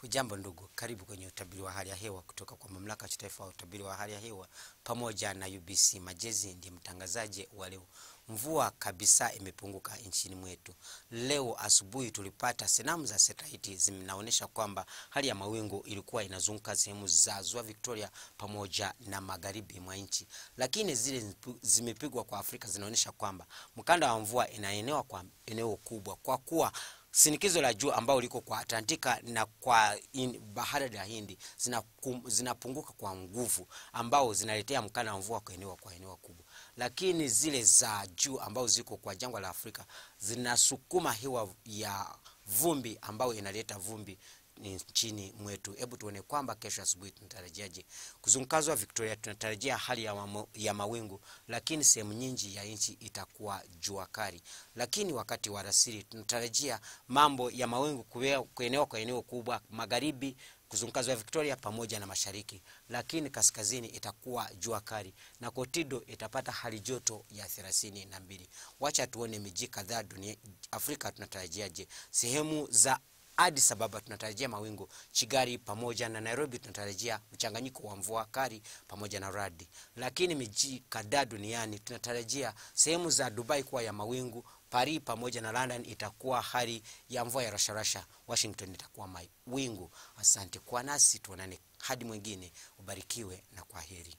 Hujambo ndugu, karibu kwenye utabiri wa hali ya hewa kutoka kwa mamlaka ya kitaifa ya utabiri wa hali ya hewa pamoja na UBC. Majezi ndiye mtangazaji wa leo. Mvua kabisa imepunguka nchini mwetu. Leo asubuhi tulipata sanamu za satelaiti zinaonyesha kwamba hali ya mawingu ilikuwa inazunguka sehemu za Ziwa Victoria pamoja na magharibi mwa nchi, lakini zile zimepigwa kwa Afrika zinaonyesha kwamba mkanda wa mvua inaenewa kwa eneo kubwa kwa kuwa shinikizo la juu ambao liko kwa Atlantika na kwa bahari ya Hindi zinapunguka zina kwa nguvu ambao zinaletea mkana wa mvua eneo kwa eneo kubwa, lakini zile za juu ambao ziko kwa jangwa la Afrika zinasukuma hewa ya vumbi ambayo inaleta vumbi nchini mwetu. Hebu tuone kwamba kesho asubuhi tunatarajiaje. Kuzungukazwa Victoria, tunatarajia hali ya, mamo, ya mawingu, lakini sehemu nyingi ya nchi itakuwa jua kali. Lakini wakati wa alasiri tunatarajia mambo ya mawingu kuenea kwa eneo kubwa magharibi kuzungukazwa Victoria pamoja na mashariki, lakini kaskazini itakuwa jua kali na Kotido itapata hali joto ya thelathini na mbili. Wacha tuone miji kadhaa dunia Afrika tunatarajiaje. Sehemu za Addis Ababa tunatarajia mawingu, Chigari pamoja na Nairobi tunatarajia mchanganyiko wa mvua kali pamoja na radi, lakini miji kadhaa duniani tunatarajia sehemu za Dubai kuwa ya mawingu, Paris pamoja na London itakuwa hali ya mvua ya rasharasha, Washington itakuwa mawingu. Asante kwa nasi, tuonane hadi mwingine. Ubarikiwe na kwaheri.